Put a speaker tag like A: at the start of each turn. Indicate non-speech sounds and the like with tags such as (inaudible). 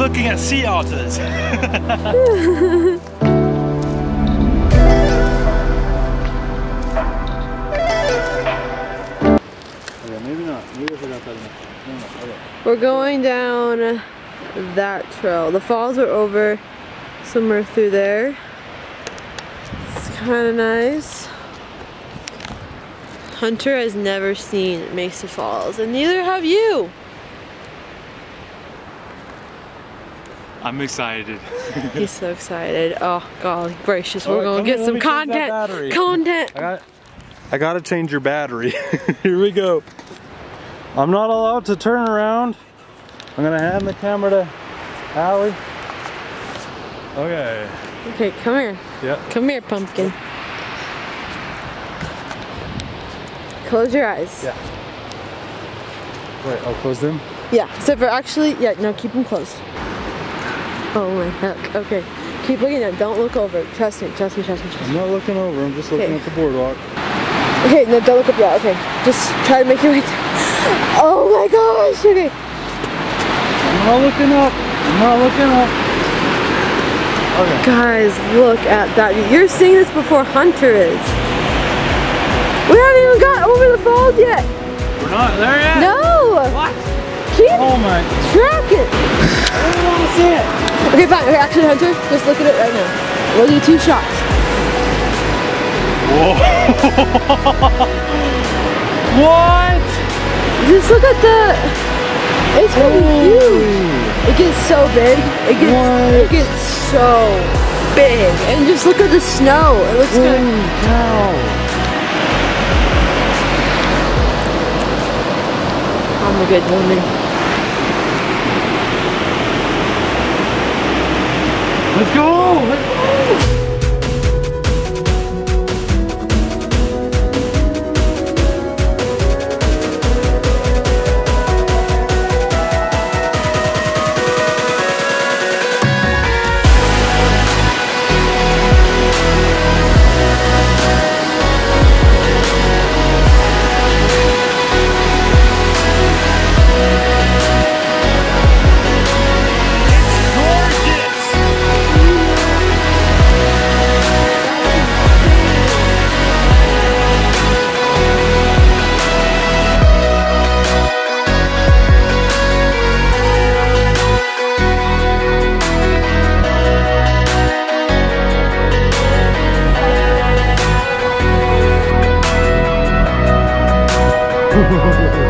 A: looking at sea otters. (laughs)
B: We're going down that trail. The falls are over somewhere through there. It's kind of nice. Hunter has never seen Mesa Falls, and neither have you.
A: I'm excited. (laughs)
B: He's so excited. Oh, golly gracious. We're
A: Alright,
B: going to get
A: here,
B: some
A: me change that
B: content. Content.
A: I got, I gotta change your battery. (laughs) Here we go. I'm not allowed to turn around. I'm gonna hand the camera to Allie. Okay.
B: Okay, come here.
A: Yep.
B: Come here, pumpkin. Close your eyes.
A: Yeah. Wait, I'll close them.
B: Yeah, except for actually, yeah, no, keep them closed. (laughs) Oh my heck. Okay, keep looking at. Don't look over. Trust me. Trust me. Trust me. Trust
A: I'm not looking over, I'm just looking
B: Okay.
A: at the boardwalk.
B: Okay, no, don't look up yet. Okay, just try to make your way. Down. (laughs) Oh my gosh. Okay.
A: I'm not looking up. I'm not looking up. Okay.
B: Guys, look at that. You're seeing this before Hunter is. We haven't even got over the falls yet.
A: We're not there yet.
B: No.
A: What?
B: Keep
A: Oh my.
B: track it.
A: I don't want to see it.
B: Okay, fine. Okay, actually, Hunter, just look at it right now. We'll do two shots. Whoa. (laughs)
A: What?
B: Just look at the. It's really huge. It gets so big. It gets.
A: What?
B: It gets so big. And just look at the snow. It looks
A: Holy
B: good.
A: cow.
B: I'm a good woman.
A: Let's go. Let's go. フフフフ。